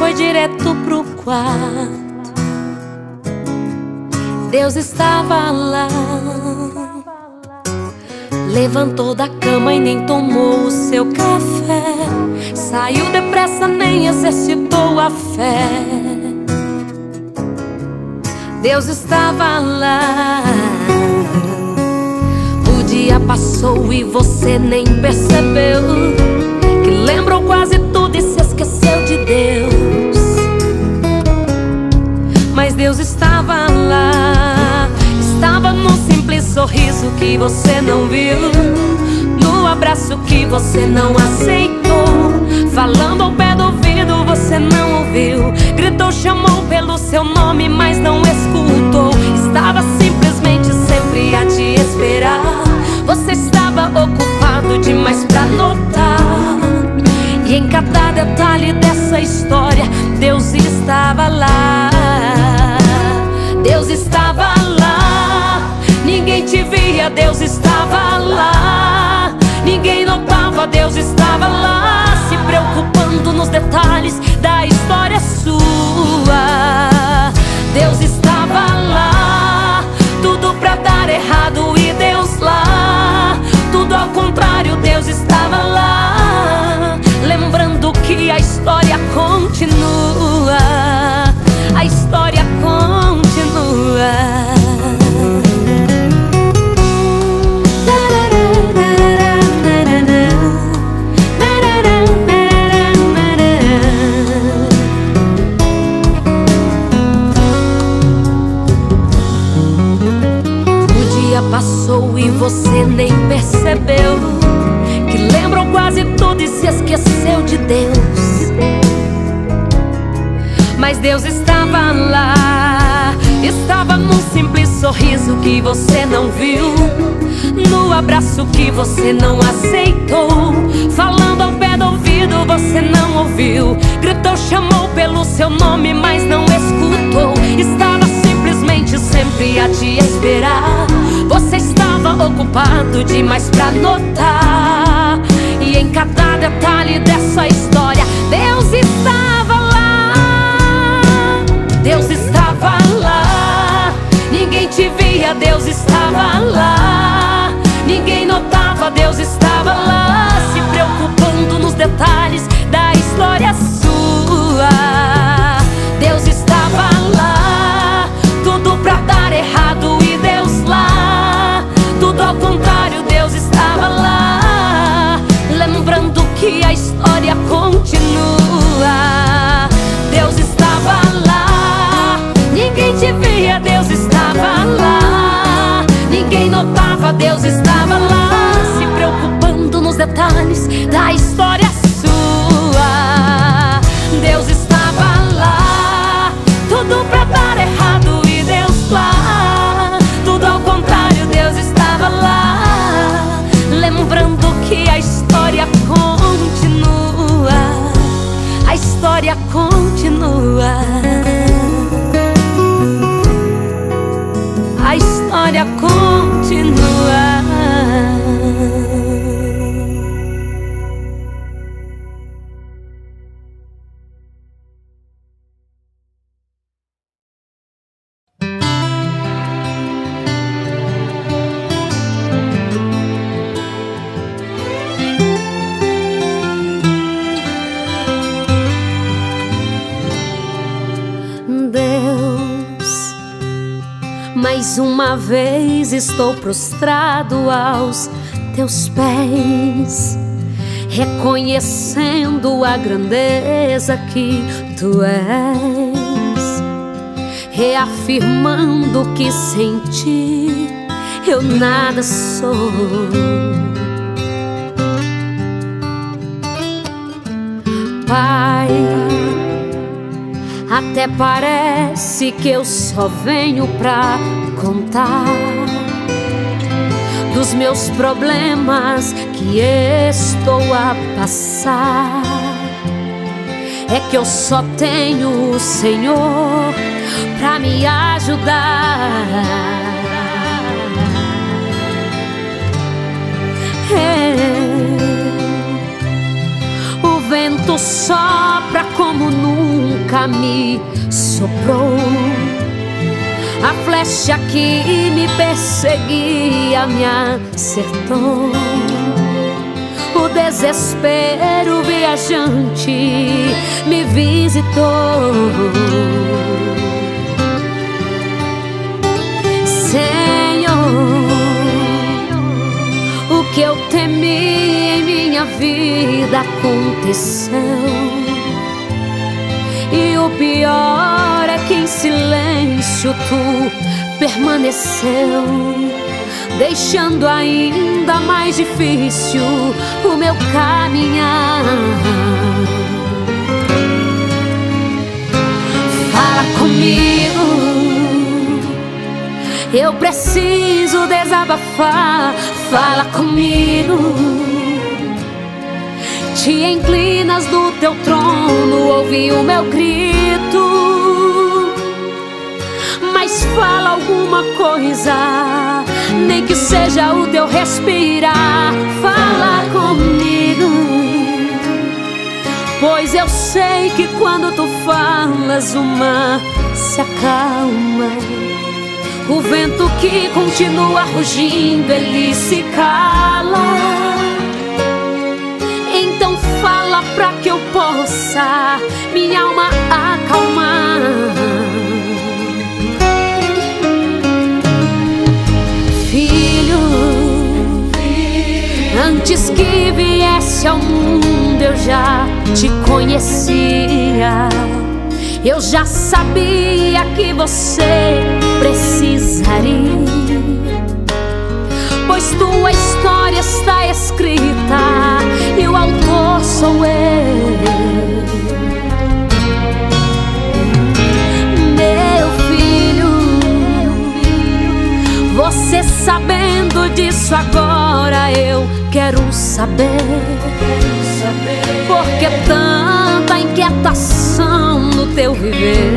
foi direto pro quarto. Deus estava lá. Levantou da cama e nem tomou o seu café. Saiu depressa, nem exercitou a fé. Deus estava lá dia passou e você nem percebeu Que lembrou quase tudo e se esqueceu de Deus. Mas Deus estava lá Estava no simples sorriso que você não viu No abraço que você não aceitou. Falando ao pé do ouvido você não ouviu. Gritou, chamou pelo seu nome, mas não escutou. Estava simplesmente sempre a te esperar. Você estava ocupado demais pra notar. Cada detalhe dessa história, Deus estava lá. Deus estava lá. Ninguém te via, Deus estava lá. Ninguém notava, Deus estava lá. Se preocupando nos detalhes da história sua. Deus estava nem percebeu Que lembrou quase tudo e se esqueceu de Deus. Mas Deus estava lá Estava num simples sorriso que você não viu No abraço que você não aceitou. Falando ao pé do ouvido você não ouviu. Gritou, chamou pelo seu nome mas não escutou. Estava simplesmente sempre a te esperar. Você estava ocupado demais pra notar. E em cada detalhe dessa história Deus estava lá. Deus estava lá. Ninguém te via, Deus estava lá. Ninguém notava, Deus estava lá. Se preocupando nos detalhes da história sua que a história continua. Deus estava lá. Ninguém te via, Deus estava lá. Ninguém notava, Deus estava continua estou prostrado aos teus pés, reconhecendo a grandeza que tu és, reafirmando que sem ti eu nada sou. Pai, até parece que eu só venho pra contar dos meus problemas que estou a passar. É que eu só tenho o Senhor para me ajudar. É. O vento sopra como nunca me soprou. A flecha que me perseguia me acertou. O desespero viajante me visitou. que eu temi em minha vida aconteceu. E o pior é que em silêncio tu permaneceu, deixando ainda mais difícil o meu caminhar. Fala comigo eu preciso desabafar, fala comigo. Te inclinas do teu trono, ouvi o meu grito. Mas fala alguma coisa, nem que seja o teu respirar. Fala comigo. Pois eu sei que quando tu falas, o mar se acalma. O vento que continua rugindo, ele se cala. Que eu possa minha alma acalmar. Filho, antes que viesse ao mundo eu já te conhecia. Eu já sabia que você precisaria, pois tua história está escrita e o autor sou eu. Você sabendo disso agora, eu quero saber, porque tanta inquietação no teu viver.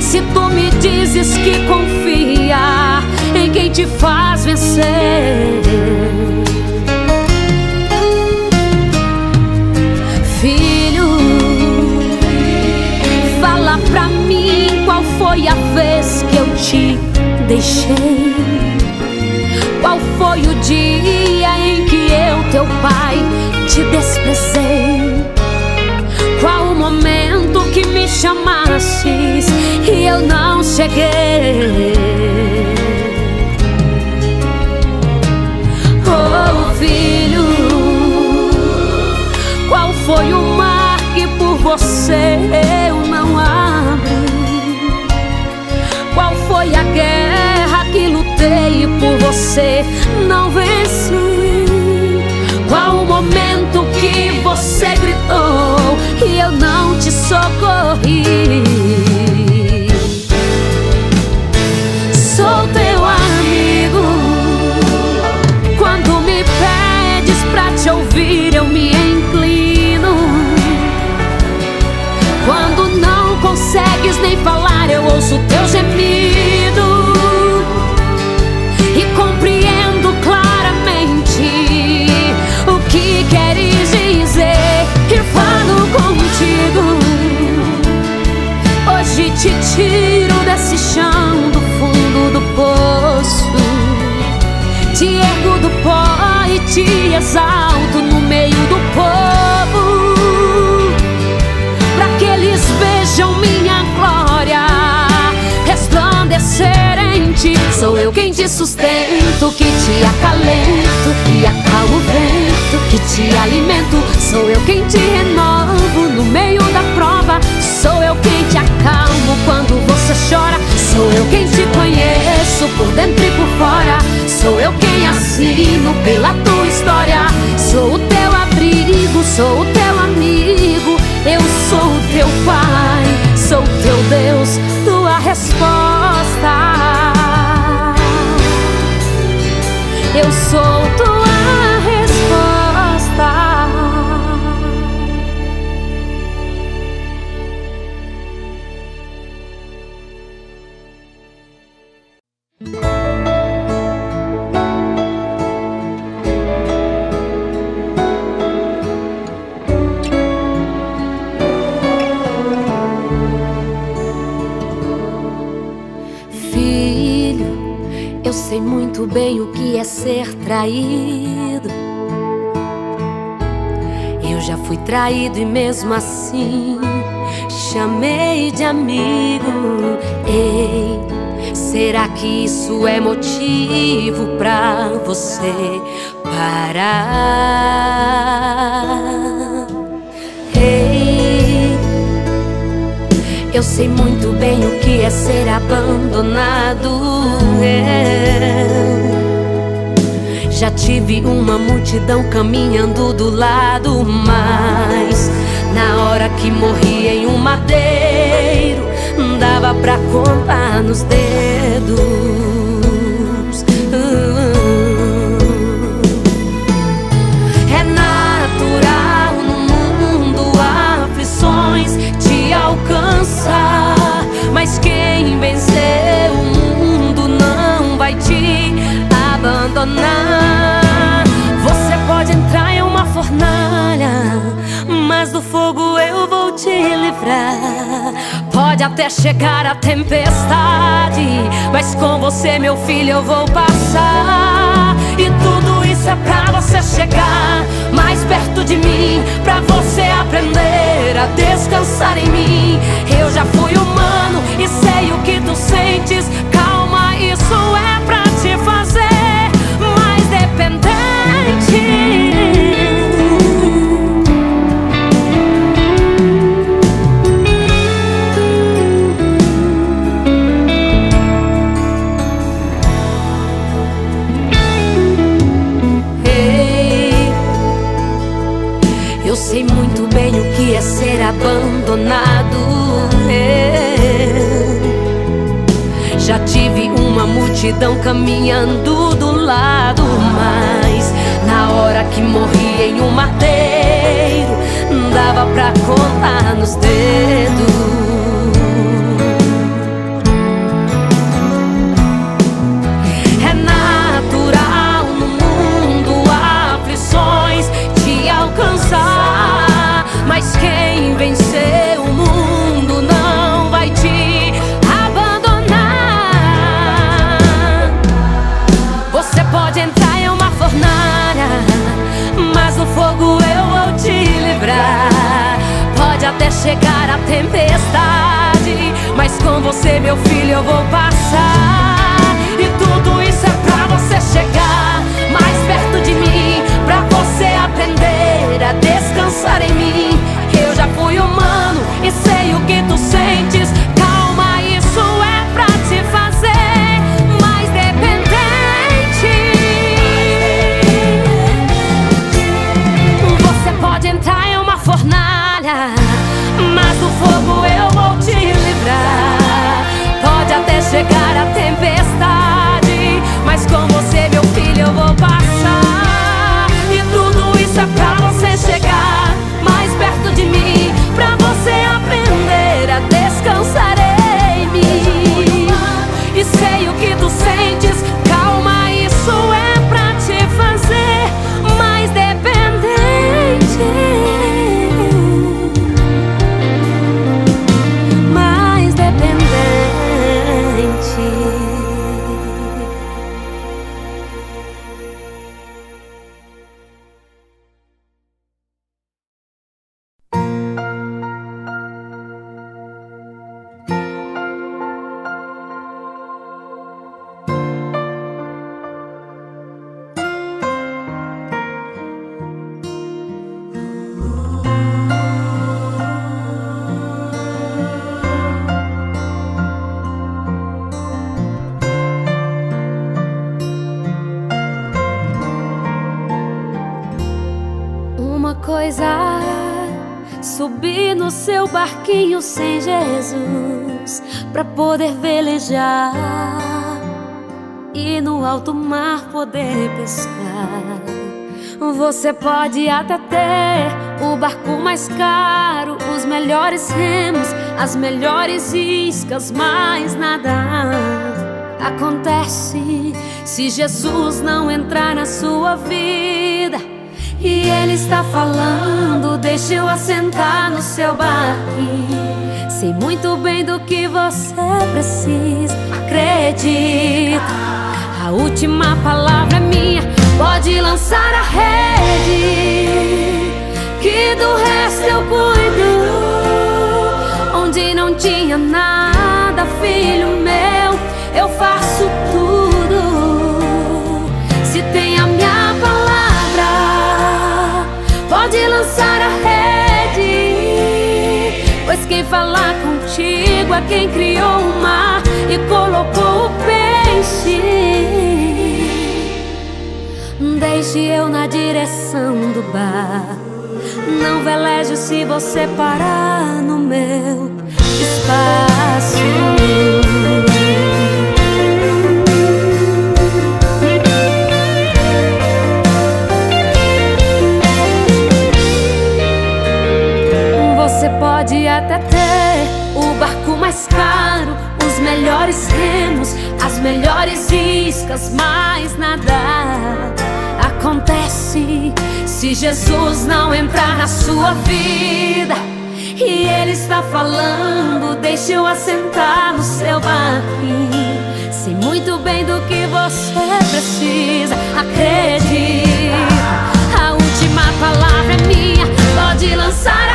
Se tu me dizes que confia em quem te faz vencer. Filho, fala pra mim qual foi a vez que eu te deixei. Qual foi o dia em que eu, teu pai, te desprezei? Qual o momento que me chamastes e eu não cheguei? Oh, filho, qual foi o mar que por você você não venci? Qual o momento que você gritou e eu não te socorri? Sou teu amigo. Quando me pedes pra te ouvir, eu me inclino. Quando não consegues nem falar, eu ouço teu gemido. Te tiro desse chão do fundo do poço. Te ergo do pó e te exalto no meio do povo. Pra que eles vejam minha glória resplandecer em ti. Sou eu quem te sustento, que te acalento e acalmo o vento, que te alimento. Sou eu quem te renovo dentro e por fora. Sou eu quem assino pela tua história. Sou o teu abrigo, sou o teu amigo. Eu sou o teu pai, sou o teu Deus, tua resposta. Eu sou tua muito bem o que é ser traído. Eu já fui traído e mesmo assim chamei de amigo. Ei, será que isso é motivo pra você parar? Eu sei muito bem o que é ser abandonado. Eu já tive uma multidão caminhando do lado, mas na hora que morri em um madeiro, dava pra contar nos dedos. Mas quem vencer o mundo não vai te abandonar. Você pode entrar em uma fornalha, mas do fogo eu vou te livrar. Pode até chegar a tempestade, mas com você, meu filho, eu vou passar. E tudo isso é pra você chegar mais perto de mim, pra você aprender a descansar em mim. Eu já fui humano e sei o que tu sentes. Calma, isso é pra te fazer mais dependente. Abandonado. Eu já tive uma multidão caminhando do lado, mas na hora que morri em um madeiro, dava pra contar nos dedos. Até chegar a tempestade, mas com você, meu filho, eu vou passar. E tudo isso é pra você chegar mais perto de mim, pra você aprender a descansar em mim. Poder pescar. Você pode até ter o barco mais caro, os melhores remos, as melhores iscas, mas nada acontece se Jesus não entrar na sua vida. E Ele está falando, deixa eu assentar no seu barquinho. Sei muito bem do que você precisa, acredita. A última palavra é minha. Pode lançar a rede, que do resto eu cuido. Onde não tinha nada, filho meu, eu faço tudo. Se tem a minha palavra, pode lançar a rede. Pois quem falar contigo é quem criou o mar e colocou o peixe. Deixe eu na direção do bar. Não velejo se você parar no meu espaço. Você pode até ter o barco mais caro, os melhores remos, as melhores iscas, mas nada acontece se Jesus não entrar na sua vida? E Ele está falando, deixa eu assentar no seu barquinho. Sei muito bem do que você precisa, acredita. A última palavra é minha, pode lançar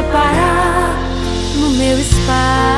se você parar no meu espaço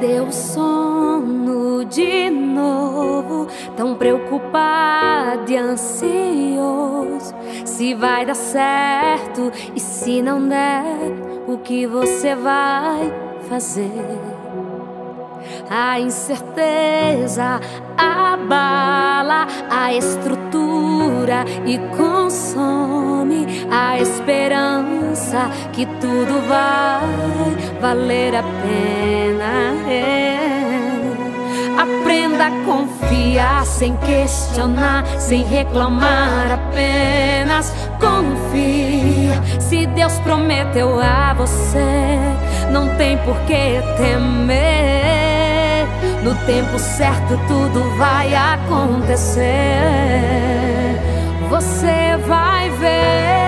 Perdeu o sono de novo, tão preocupado e ansioso. Se vai dar certo e se não der, o que você vai fazer? A incerteza abala a estrutura e consome a esperança que tudo vai valer a pena. É. Aprenda a confiar sem questionar, sem reclamar, apenas confia. Se Deus prometeu a você, não tem por que temer. No tempo certo tudo vai acontecer. Você vai ver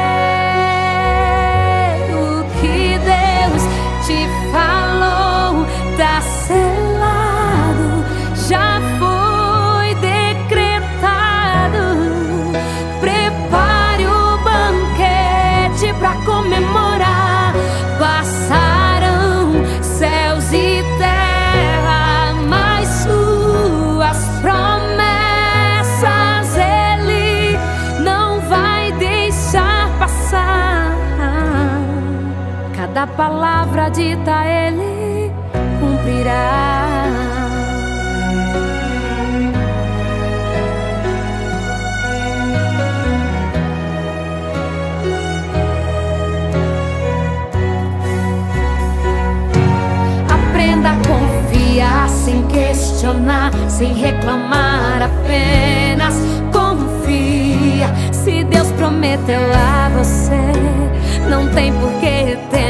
Cada palavra dita Ele cumprirá. Aprenda a confiar sem questionar, sem reclamar, apenas confia. prometeu a você, não tem por que temer.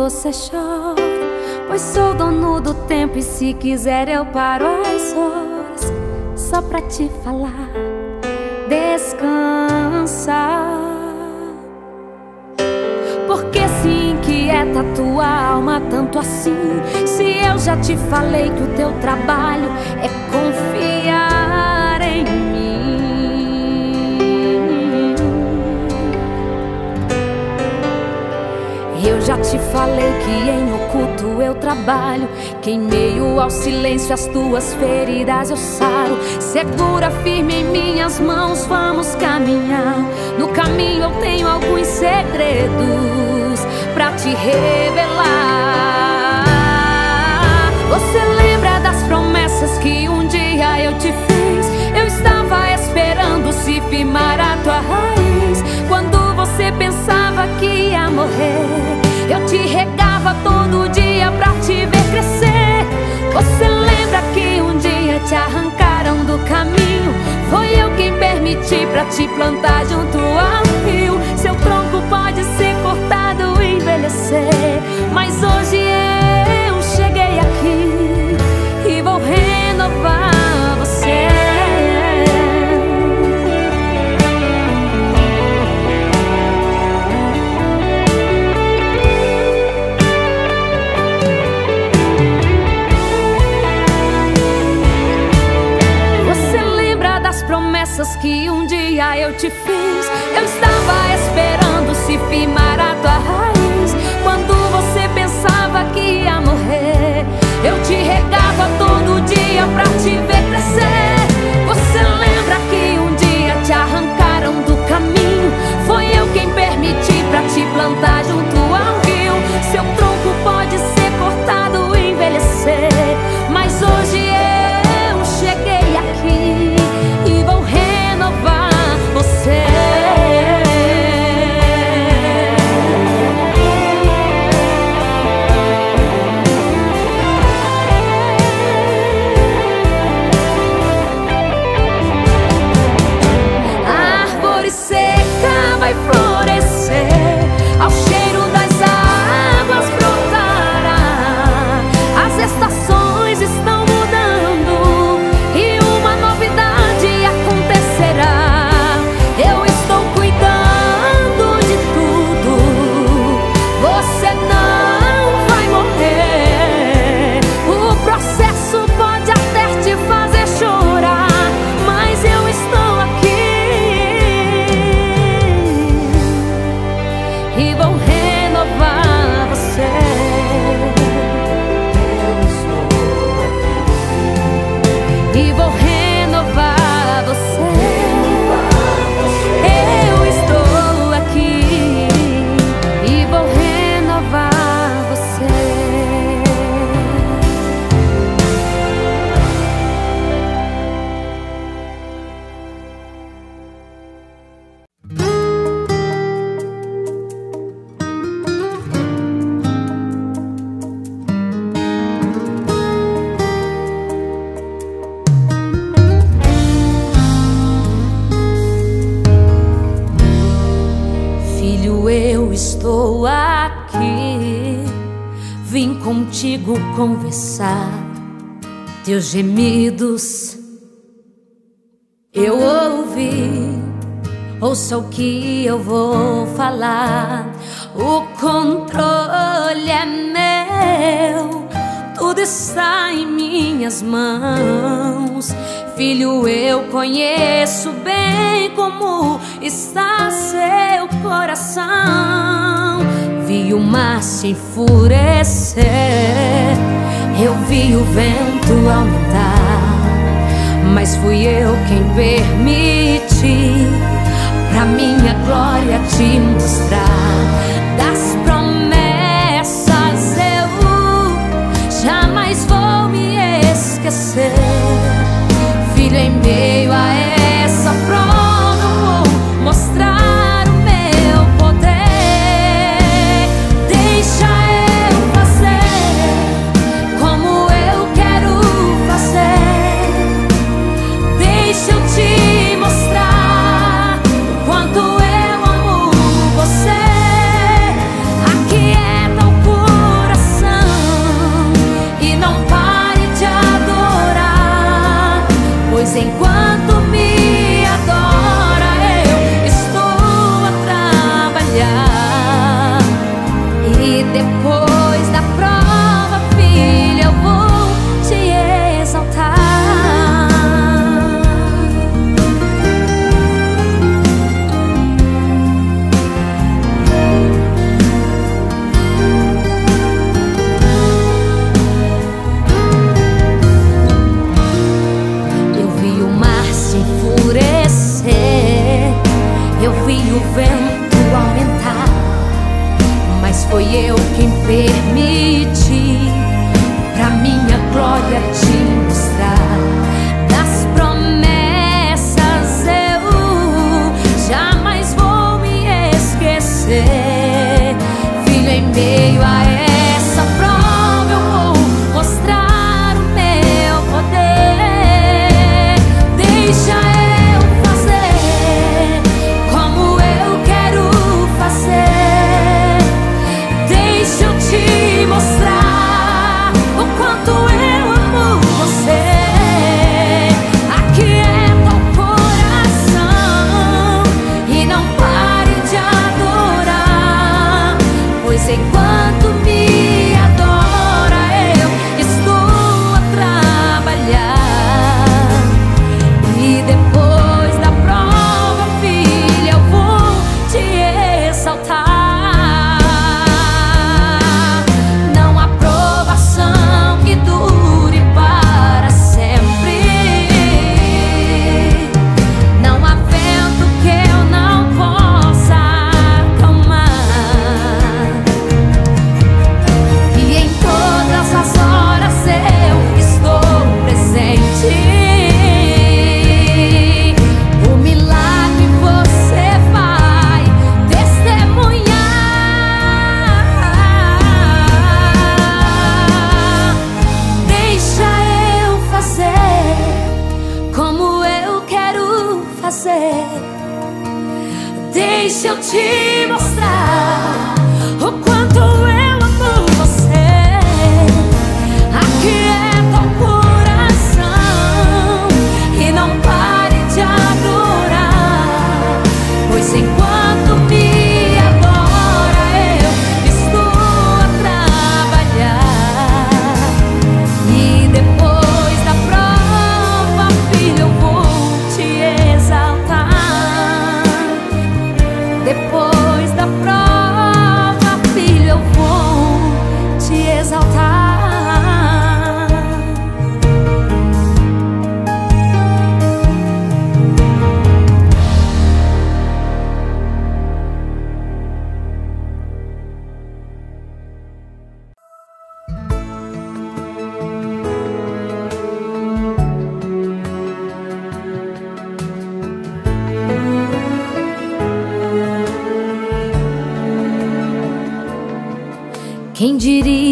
você chora Pois sou dono do tempo e se quiser eu paro as horas. Só pra te falar Descansa. Porque se inquieta tua alma tanto assim Se eu já te falei que o teu trabalho é te falei que em oculto eu trabalho Que em meio ao silêncio as tuas feridas eu saro. Segura firme em minhas mãos, vamos caminhar. No caminho eu tenho alguns segredos Pra te revelar. Você lembra das promessas que um dia eu te fiz? Eu estava esperando se firmar a tua raiz. Quando você pensava que ia morrer Eu te regava todo dia pra te ver crescer. Você lembra que um dia te arrancaram do caminho? Foi eu quem permiti pra te plantar junto ao rio. Seu tronco pode ser cortado e envelhecer Mas hoje eu te fiz. equivoqué. contigo conversar. Teus gemidos eu ouvi. Ouça o que eu vou falar. O controle é meu, tudo está em minhas mãos. Filho, eu conheço bem como está seu coração vi o mar se enfurecer, eu vi o vento aumentar, mas fui eu quem permiti pra minha glória te mostrar. Das promessas eu jamais vou me esquecer, filho em meio a ela.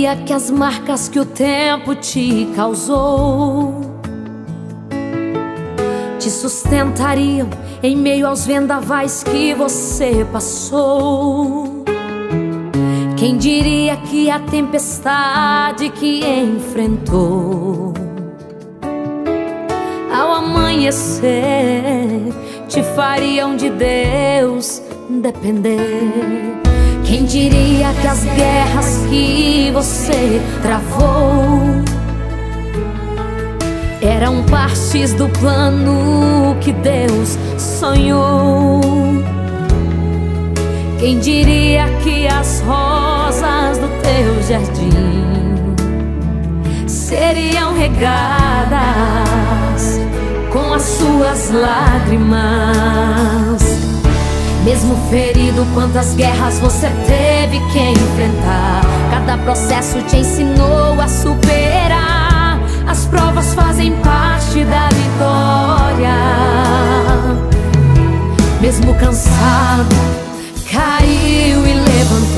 sabia que as marcas que o tempo te causou te sustentariam em meio aos vendavais que você passou. Quem diria que a tempestade que enfrentou ao amanhecer te fariam de Deus depender? Quem diria que as guerras que você travou eram partes do plano que Deus sonhou? Quem diria que as rosas do teu jardim seriam regadas com as suas lágrimas? Mesmo ferido, quantas guerras você teve que enfrentar? Cada processo te ensinou a superar. As provas fazem parte da vitória. Mesmo cansado Caiu e levantou,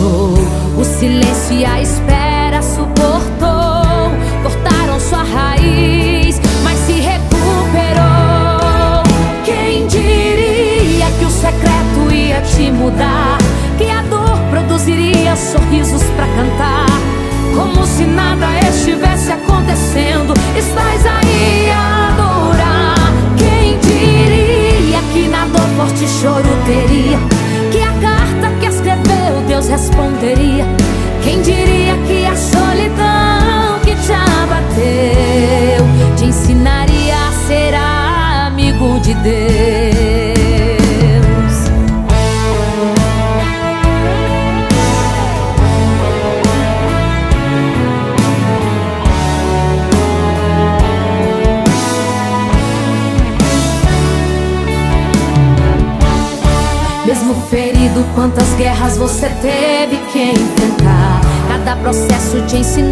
te ensinou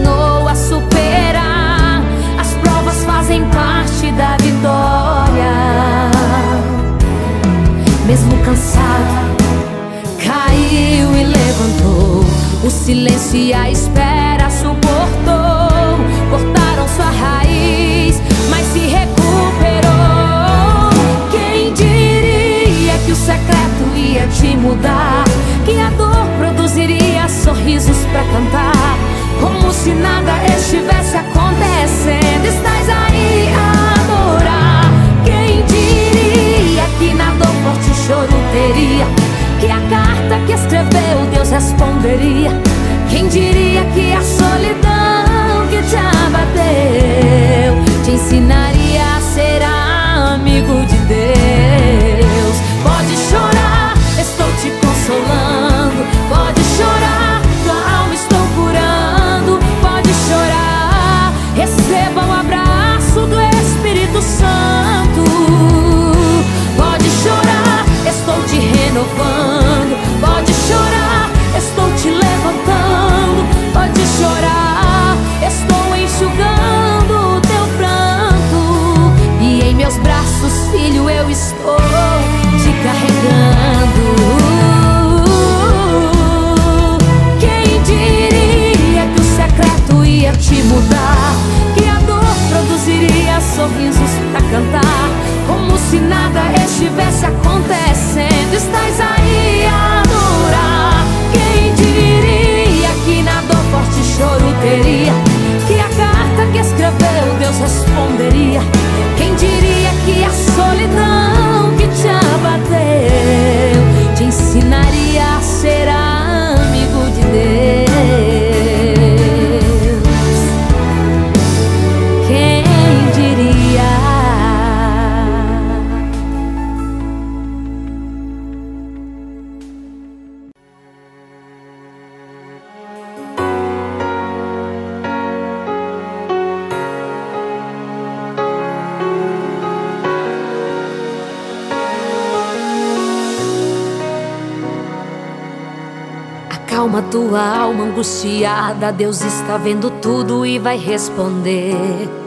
Acalma tua alma angustiada, Deus está vendo tudo e vai responder.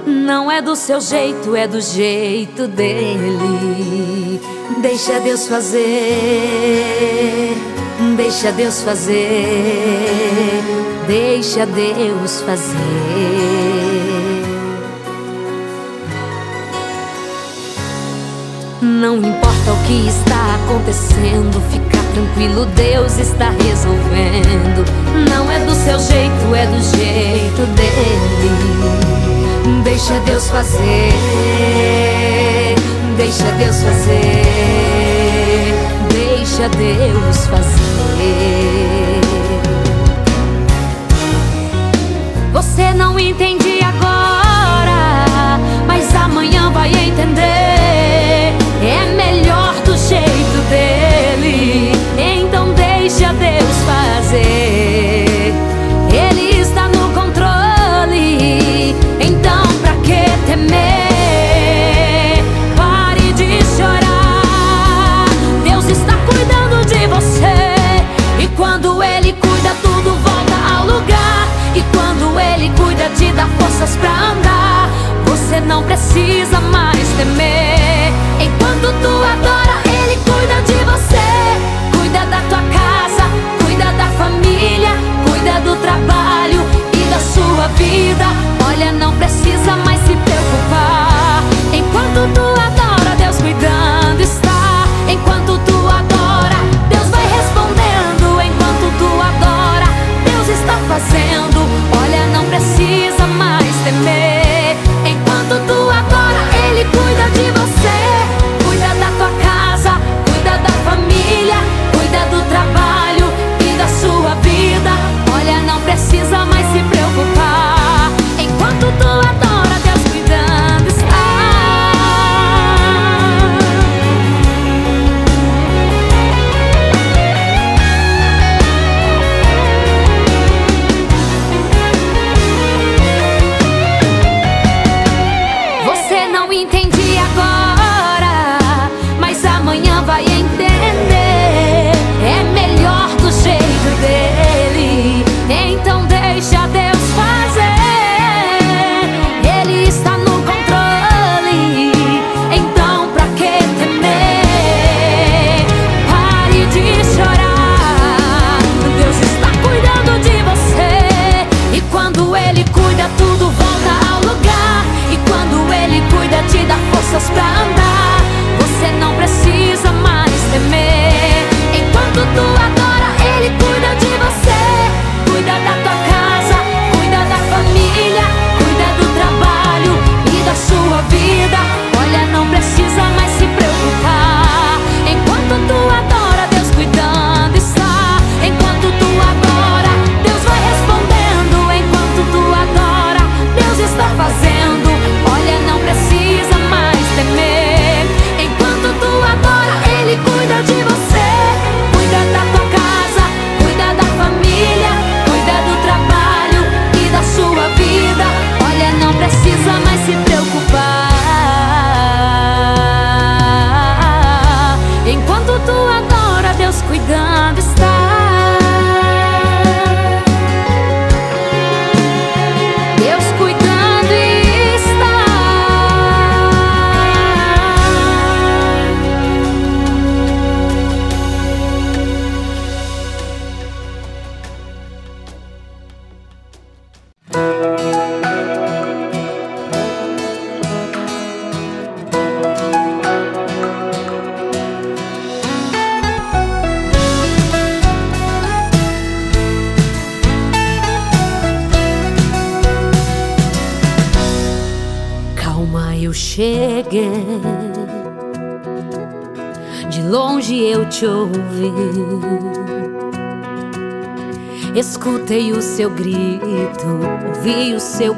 Não é do seu jeito, é do jeito dele. Deixa Deus fazer, deixa Deus fazer, deixa Deus fazer. Não importa o que está acontecendo, fica tranquilo, Deus está resolvendo. Não é do seu jeito, é do jeito dele. Deixa Deus fazer, deixa Deus fazer, deixa Deus fazer. Você não entende agora, mas amanhã vai entender. É melhor do jeito dele, deixa Deus fazer. Ele está no controle, então pra que temer? Pare de chorar. Deus está cuidando de você, e quando Ele cuida, tudo volta ao lugar. E quando Ele cuida, te dá forças pra andar. Você não precisa mais temer. Enquanto tu adora, Ele cuida de você. Cuida da tua casa,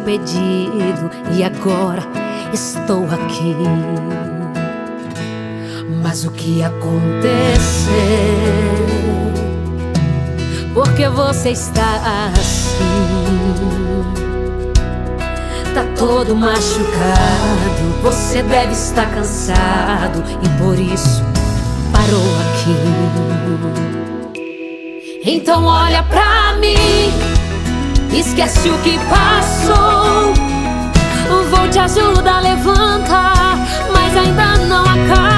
pedido e agora estou aqui. Mas o que aconteceu? Porque você está assim? Tá todo machucado, você deve estar cansado e por isso parou aqui. Então olha pra mim, esquece o que passou. Vou te ajudar a levantar, mas ainda não acabou.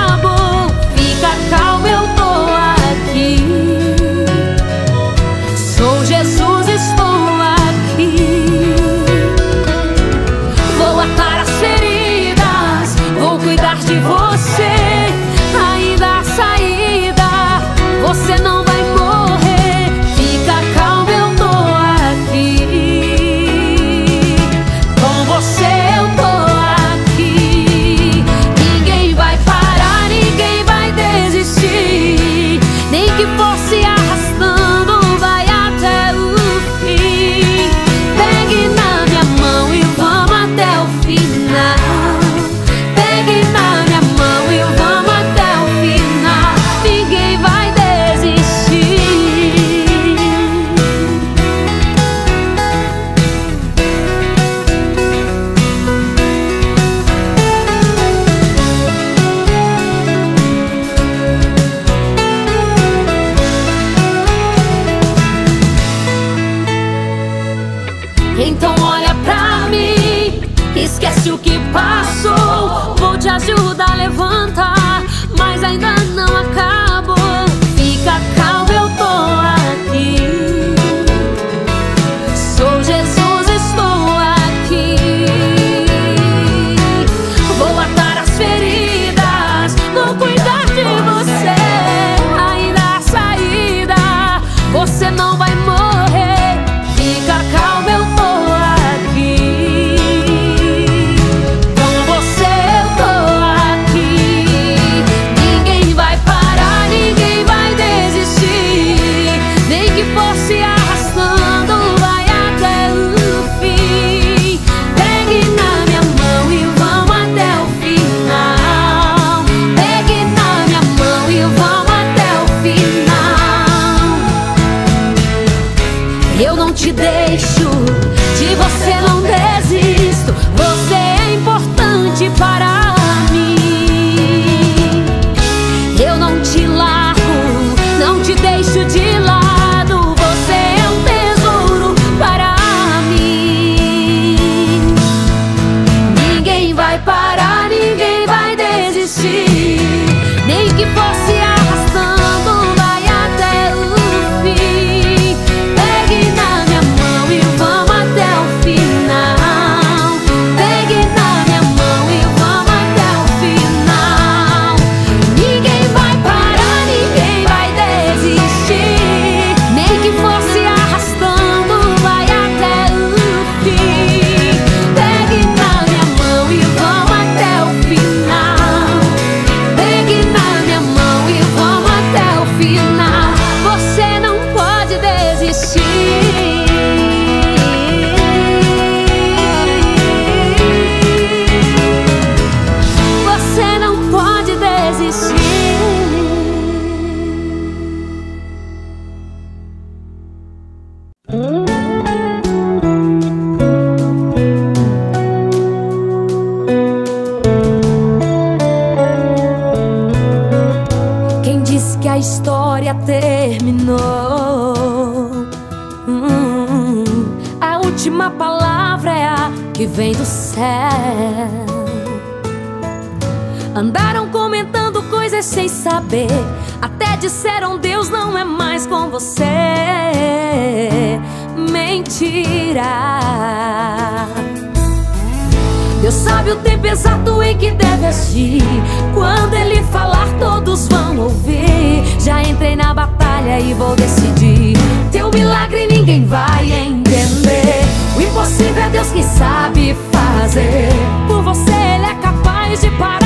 Por você, Ele é capaz de parar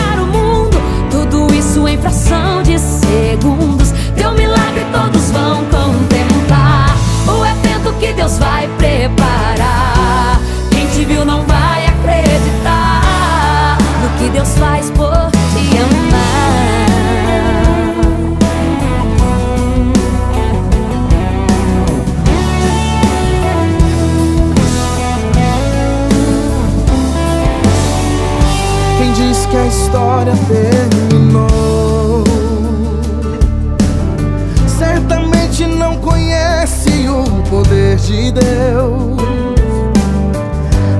isso em fração de segundos. Quem diz que a história terminou? poder de Deus.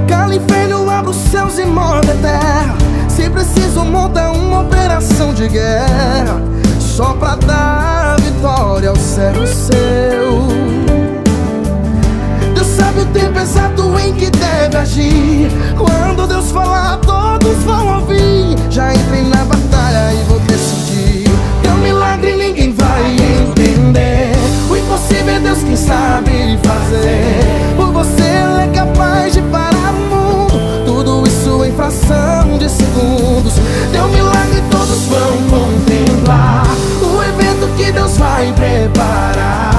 Califeno abre os céus e move a terra. Se preciso, monta uma operação de guerra. Só pra dar vitória ao servo seu. Sabe o tempo exato em que deve agir. Quando Deus falar, todos vão ouvir. Já entrei na batalha e vou decidir. Teu milagre ninguém vai entender. O impossível é Deus quem sabe fazer Por você Ele é capaz de parar o mundo Tudo isso em fração de segundos um milagre todos vão contemplar O evento que Deus vai preparar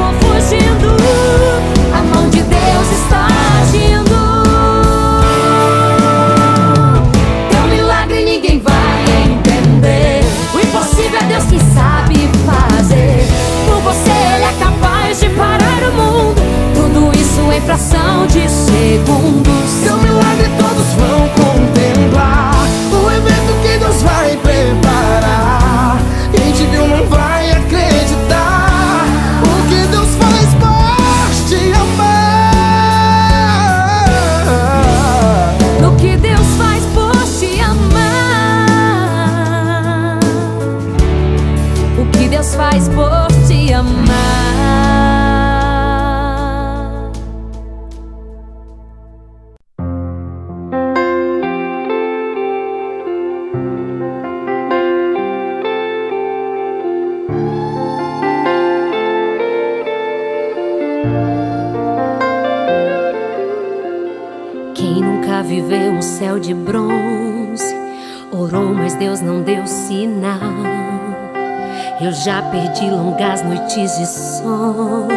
noites de sono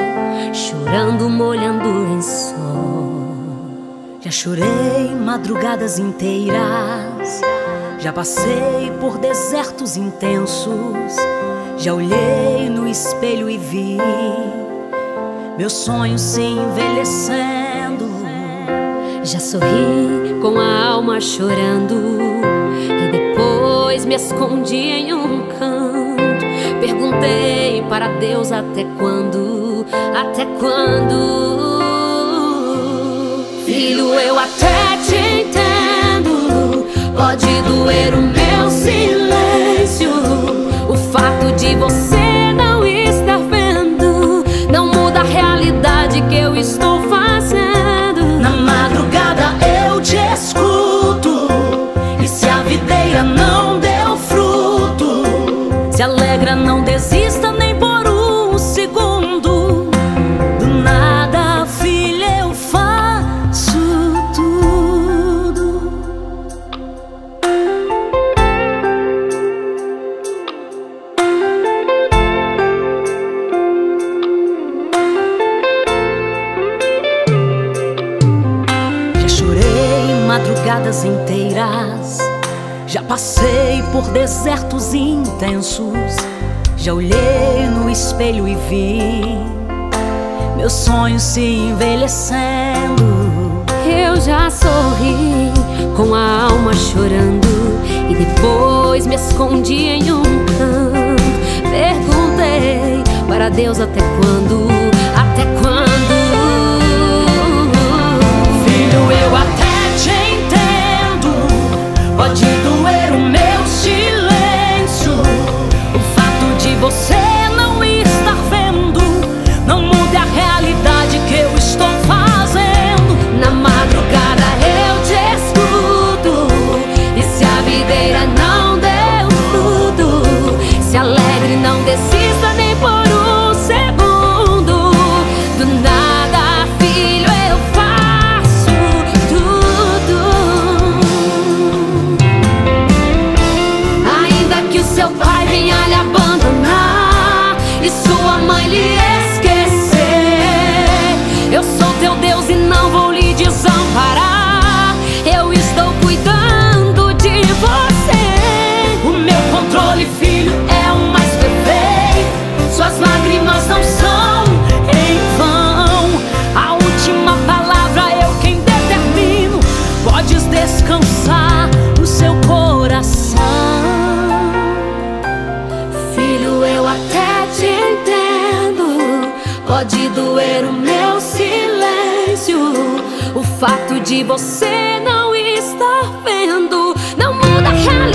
Chorando, molhando o lençol Já chorei madrugadas inteiras Já passei por desertos intensos Já olhei no espelho e vi Meus sonhos se envelhecendo Já sorri com a alma chorando. E depois me escondi em um canto. Perguntei para Deus até quando, até quando. Filho, eu até te entendo. Pode doer o meu silêncio. De você não estar vendo não muda a realidade.